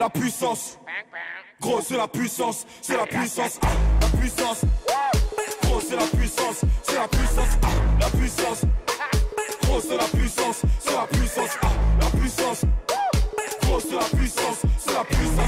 La puissance, gros c'est la puissance, c'est la puissance, ah, la puissance, gros c'est la puissance, c'est la puissance, ah, la puissance, gros c'est la puissance, c'est la puissance, ah, la puissance, gros c'est la puissance, c'est la puissance.